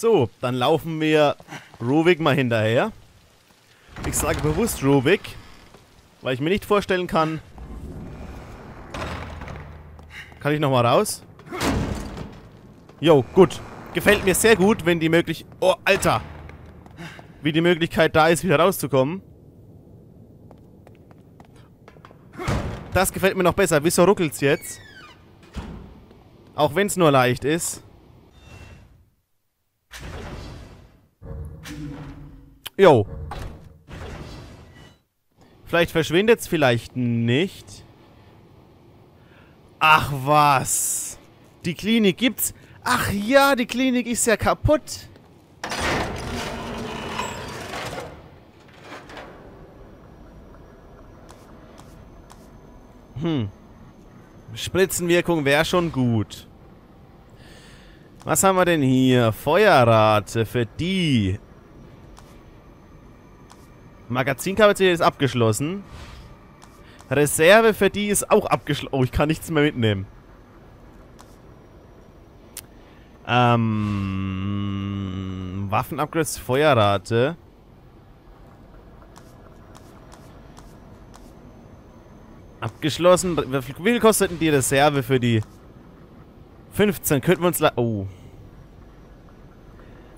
So, dann laufen wir Ruvik mal hinterher. Ich sage bewusst Ruvik, weil ich mir nicht vorstellen kann... Kann ich nochmal raus? Jo, gut. Gefällt mir sehr gut, wenn die möglich... Oh, Alter! Wie die Möglichkeit da ist, wieder rauszukommen. Das gefällt mir noch besser. Wieso ruckelt's jetzt? Auch wenn es nur leicht ist. Jo. Vielleicht verschwindet's, vielleicht nicht. Ach was. Die Klinik gibt's. Ach ja, die Klinik ist ja kaputt. Hm. Spritzenwirkung wäre schon gut. Was haben wir denn hier? Feuerrate für die. Magazinkapazität ist abgeschlossen. Reserve für die ist auch abgeschlossen. Oh, ich kann nichts mehr mitnehmen. Ähm, Waffenupgrades, Feuerrate. Abgeschlossen. Wie viel kostet denn die Reserve für die 15? Könnten wir uns... Oh.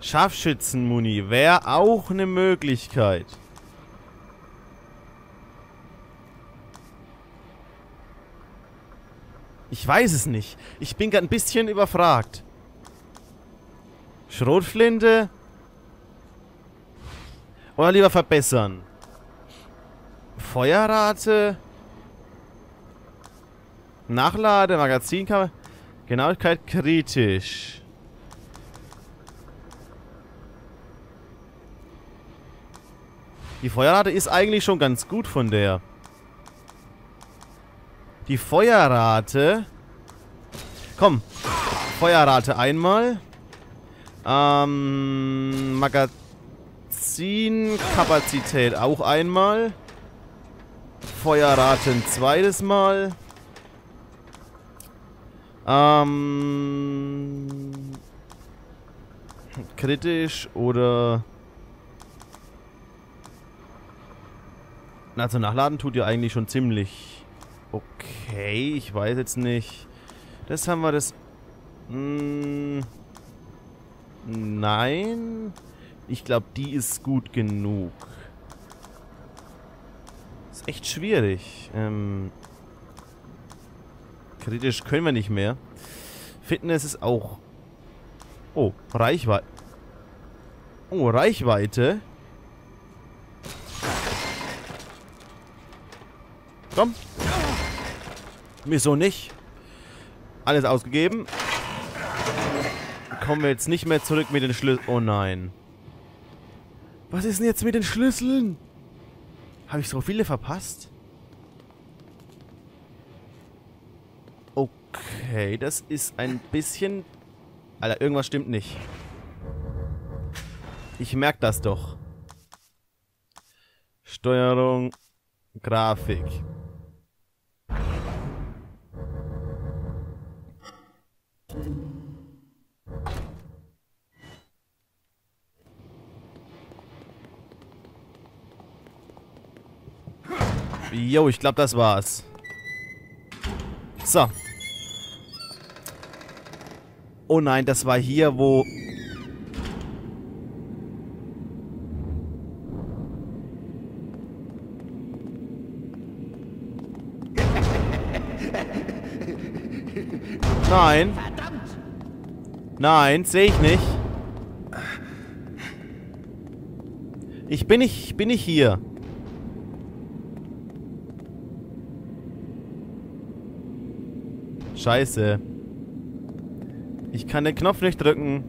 Scharfschützenmuni wäre auch eine Möglichkeit. Ich weiß es nicht. Ich bin gerade ein bisschen überfragt. Schrotflinte? Oder lieber verbessern? Feuerrate? Nachlade, Magazinkammer. Genauigkeit kritisch. Die Feuerrate ist eigentlich schon ganz gut von der. Die Feuerrate. Komm. Feuerrate einmal. Ähm, Magazinkapazität auch einmal. Feuerrate ein zweites Mal. Ähm, kritisch oder... Also nachladen tut ja eigentlich schon ziemlich okay. Ich weiß jetzt nicht. Das haben wir das... Mh, hm, nein. Ich glaube, die ist gut genug. Ist echt schwierig. Ähm, Kritisch können wir nicht mehr. Fitness ist auch... Oh, Reichweite. Oh, Reichweite. Komm. Wieso nicht? Alles ausgegeben. Kommen wir jetzt nicht mehr zurück mit den Schlüsseln. Oh nein. Was ist denn jetzt mit den Schlüsseln? Habe ich so viele verpasst? Okay, das ist ein bisschen... Alter, irgendwas stimmt nicht. Ich merke das doch. Steuerung, Grafik. Jo, ich glaube, das war's. So, Oh nein, das war hier, wo... Nein. Nein, sehe ich nicht. Ich bin nicht, bin nicht hier. Scheiße. Ich kann den Knopf nicht drücken.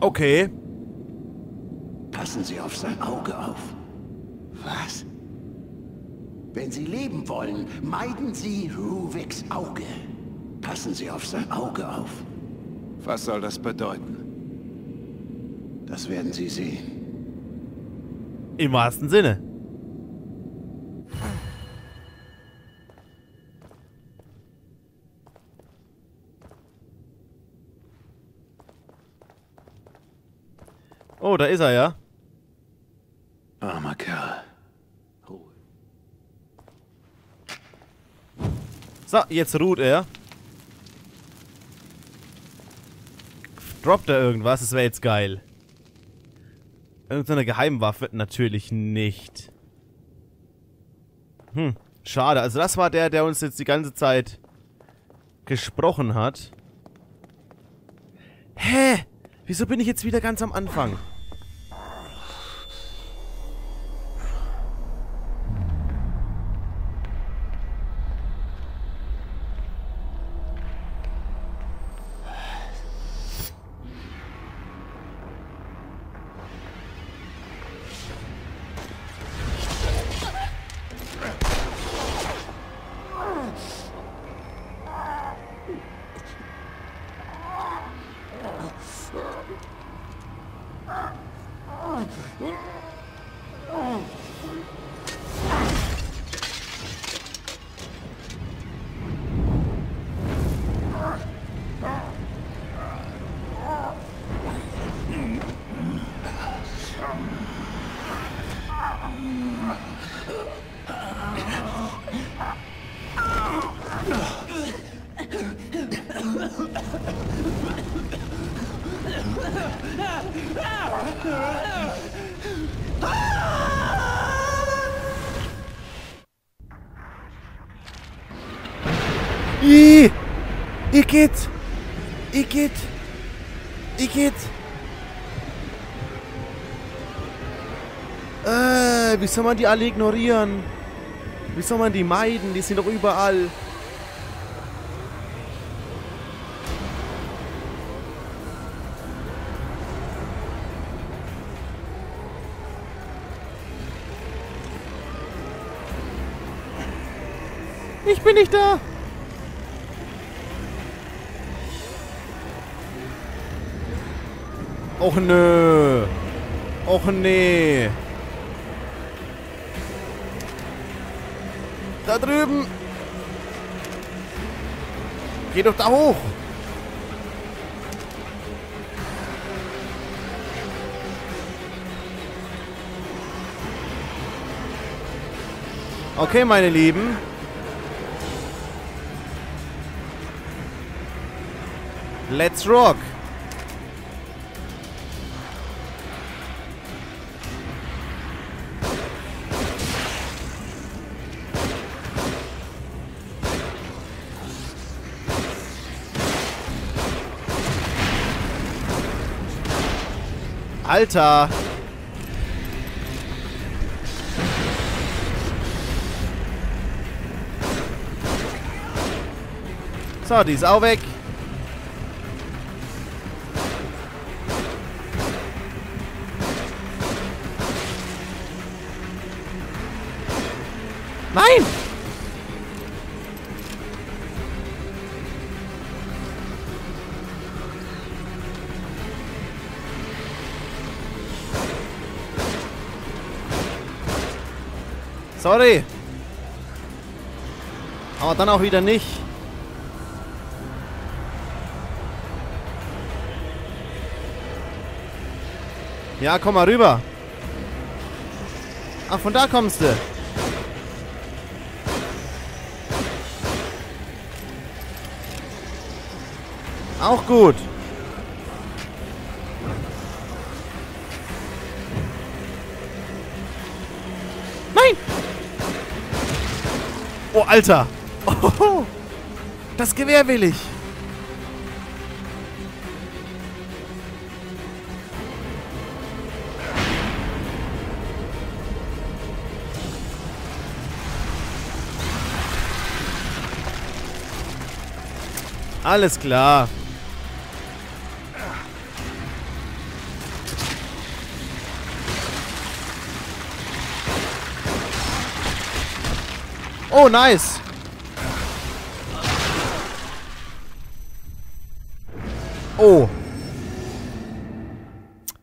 Okay. Passen Sie auf sein Auge auf. Was? Wenn Sie leben wollen, meiden Sie Ruviks Auge. Passen Sie auf sein Auge auf. Was soll das bedeuten? Das werden Sie sehen. Im wahrsten Sinne. Oh, da ist er ja. So, jetzt ruht er. Droppt er irgendwas? Das wäre jetzt geil. Irgendeine Geheimwaffe? Natürlich nicht. Hm, schade. Also das war der, der uns jetzt die ganze Zeit gesprochen hat. Hä? Wieso bin ich jetzt wieder ganz am Anfang? Igitt! Igitt! Igitt! Äh, wie soll man die alle ignorieren? Wie soll man die meiden? Die sind doch überall. Ich bin nicht da. Och nö. Och nee. Da drüben. Geh doch da hoch. Okay, meine Lieben. Let's rock. Alter! So, die ist auch weg. Nein! Sorry. Aber dann auch wieder nicht. Ja, komm mal rüber. Ach, von da kommst du. Auch gut. Nein! Oh, Alter. Oh, das Gewehr will ich. Alles klar. Oh, nice. Oh.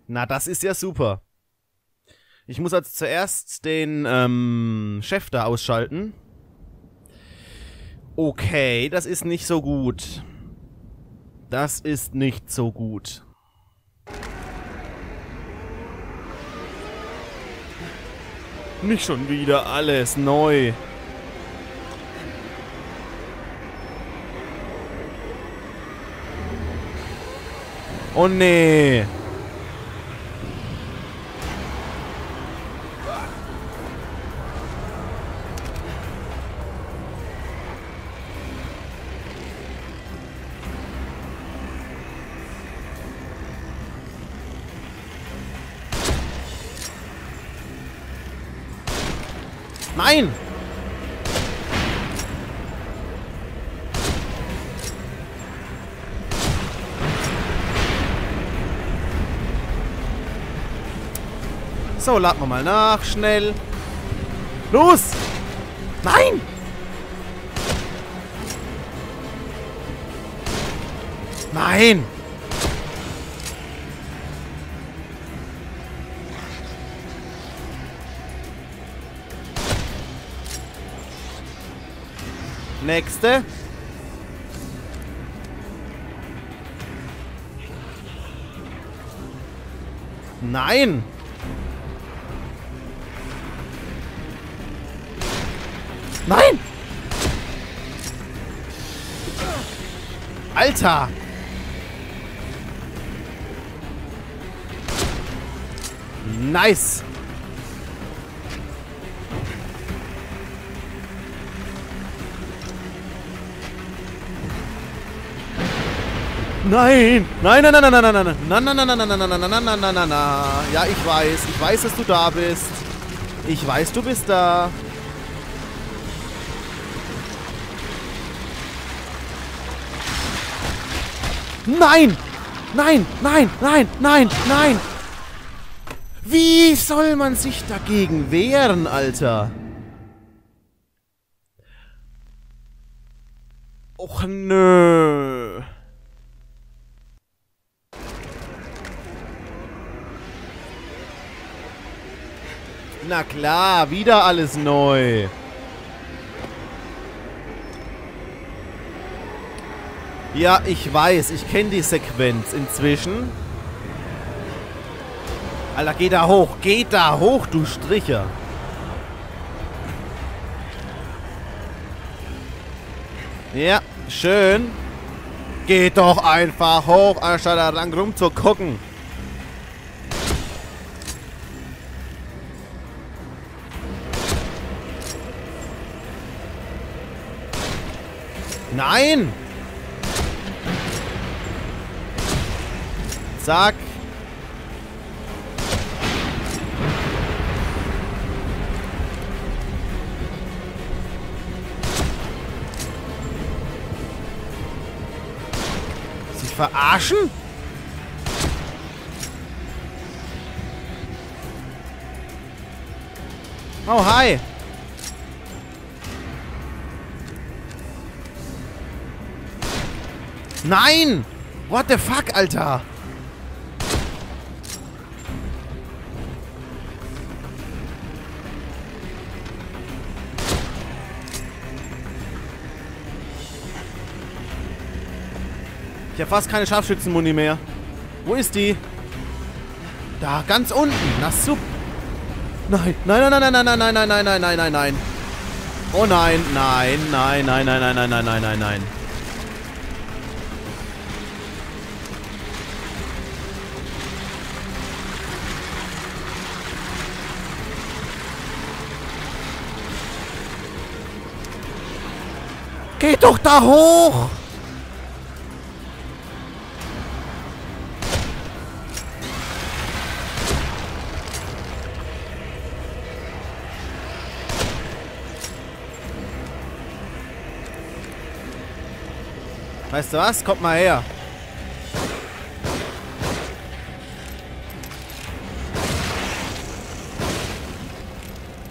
Na, das ist ja super. Ich muss als zuerst den ähm, Chef da ausschalten. Okay, das ist nicht so gut. Das ist nicht so gut. Nicht schon wieder alles neu. Oh nee. Nein! So, laden wir mal nach, schnell. Los! Nein! Nein! Nächste. Nein! Nein! Alter! Nice! Nein! Nein, nein, nein, nein, nein, nein, nein, nein, nein, nein, nein, nein, nein, nein, nein, nein, nein, nein, nein, nein. Ja, ich weiß. Ich weiß, dass du da bist. Ich weiß, du bist da. Nein! Nein, nein, nein, nein, nein! Wie soll man sich dagegen wehren, Alter? Och nö. Na klar, wieder alles neu. Ja, ich weiß. Ich kenne die Sequenz inzwischen. Alter, geh da hoch. Geh da hoch, du Stricher. Ja, schön. Geh doch einfach hoch, anstatt da lang rumzugucken. Nein! Zack. Sich verarschen? Oh, hi. Nein! What the fuck, Alter? Ich habe fast keine Scharfschützenmuni mehr. Wo ist die? Da, ganz unten. Na super. Nein, nein, nein, nein, nein, nein, nein, nein, nein, nein, nein, nein. Oh nein, nein, nein, nein, nein, nein, nein, nein, nein, nein, nein. Geh doch da hoch! Weißt du was? Kommt mal her.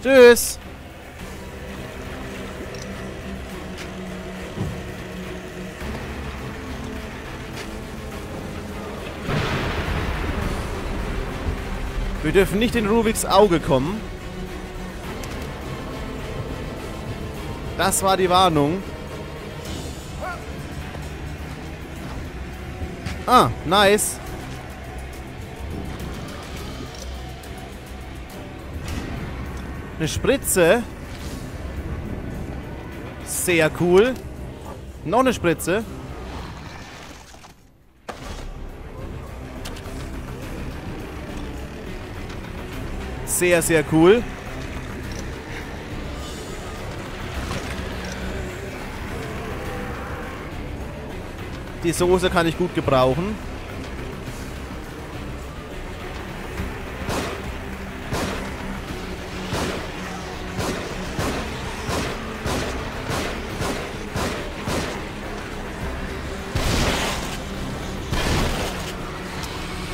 Tschüss. Wir dürfen nicht in Rubiks Auge kommen. Das war die Warnung. Ah, nice. Eine Spritze. Sehr cool. Noch eine Spritze. Sehr, sehr cool. Die Soße kann ich gut gebrauchen.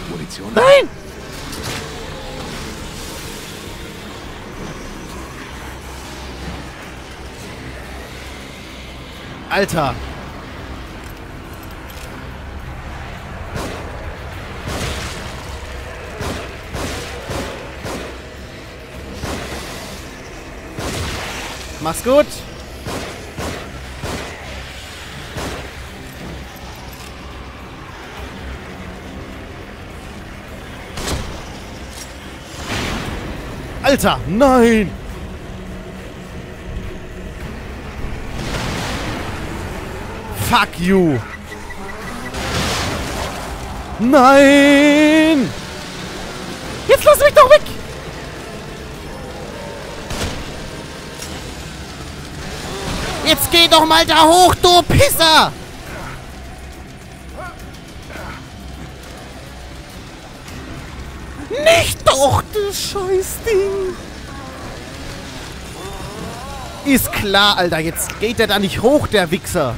Munition? Nein! Alter! Mach's gut! Alter, nein! Fuck you! Nein! Jetzt lass mich doch weg! Geh doch mal da hoch, du Pisser! Nicht doch, du Scheißding! Ist klar, Alter. Jetzt geht er da nicht hoch, der Wichser.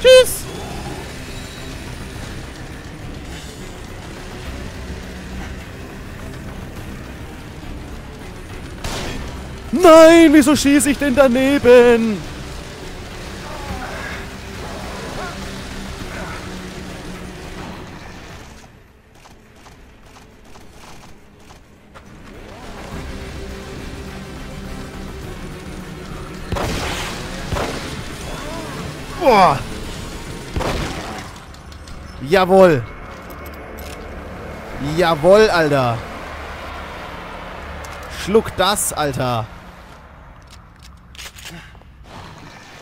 Tschüss! Nein, wieso schieße ich denn daneben? Boah. Jawohl. Jawohl, Alter. Schluck das, Alter.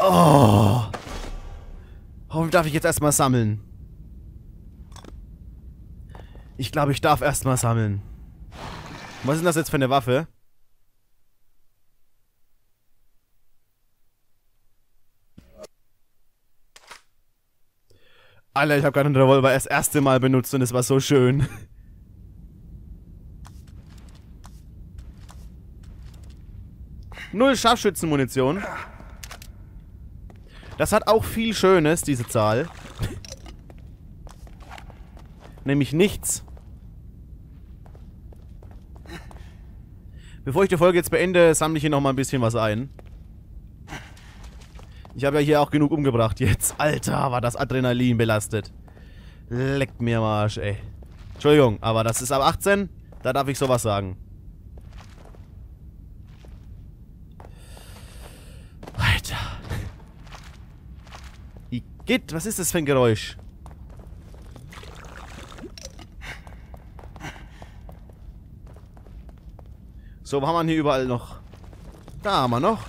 Oh. Warum darf ich jetzt erstmal sammeln? Ich glaube, ich darf erstmal sammeln. Was ist denn das jetzt für eine Waffe? Alter, ich habe gerade einen Revolver das erste Mal benutzt und es war so schön. Null Scharfschützenmunition. Das hat auch viel Schönes, diese Zahl. Nämlich nichts. Bevor ich die Folge jetzt beende, sammle ich hier nochmal ein bisschen was ein. Ich habe ja hier auch genug umgebracht jetzt. Alter, war das Adrenalin belastet. Leckt mir am Arsch, ey. Entschuldigung, aber das ist ab 18. Da darf ich sowas sagen. Alter. Igitt, was ist das für ein Geräusch? So, wo haben wir hier überall noch? Da haben wir noch.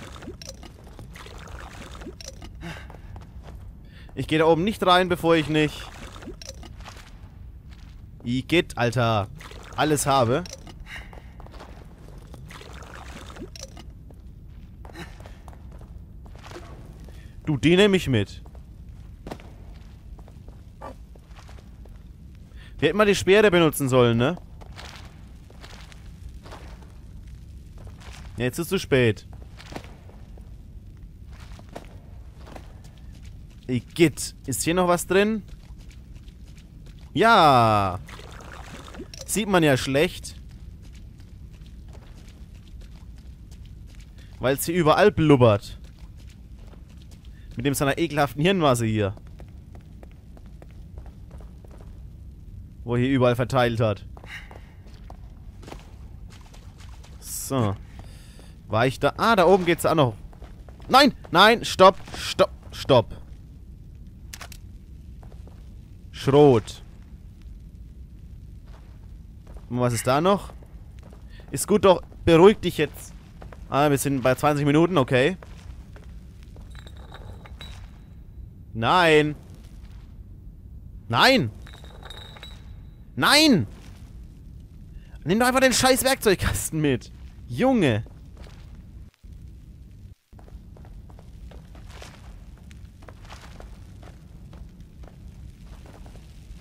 Ich gehe da oben nicht rein, bevor ich nicht... Igitt, Alter. Alles habe. Du, die nehme ich mit. Wir hätten mal die Speere benutzen sollen, ne? Jetzt ist zu spät. Igitt. Ist hier noch was drin? Ja. Sieht man ja schlecht. Weil es hier überall blubbert. Mit dem seiner ekelhaften Hirnmasse hier. Wo er hier überall verteilt hat. So. War ich da? Ah, da oben geht's auch noch. Nein, nein, stopp, stopp, stopp. Schrot. Und was ist da noch? Ist gut, doch. Beruhig dich jetzt. Ah, wir sind bei 20 Minuten, okay. Nein. Nein. Nein. Nimm doch einfach den scheiß Werkzeugkasten mit. Junge.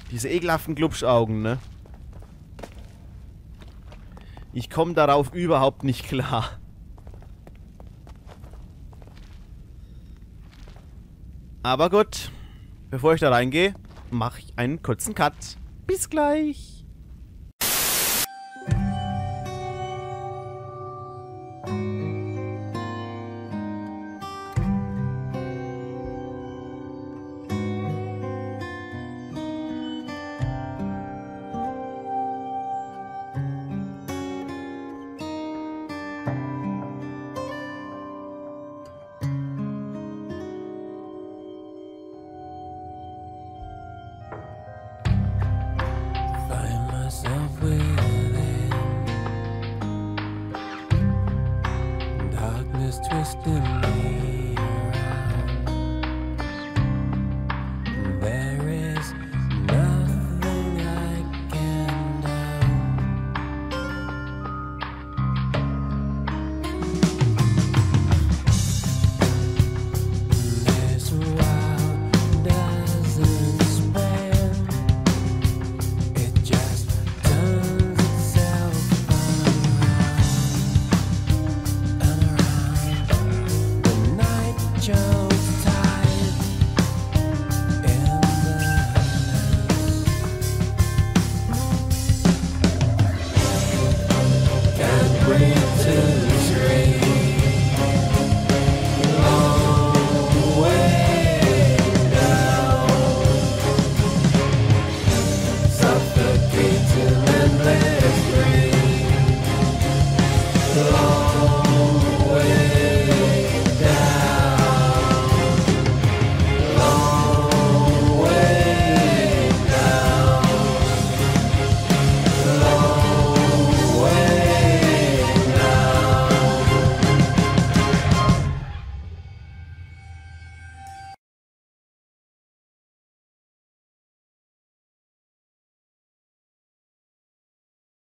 Diese ekelhaften Glubschaugen, ne? Ich komme darauf überhaupt nicht klar. Aber gut. Bevor ich da reingehe, mache ich einen kurzen Cut. Bis gleich. twist bring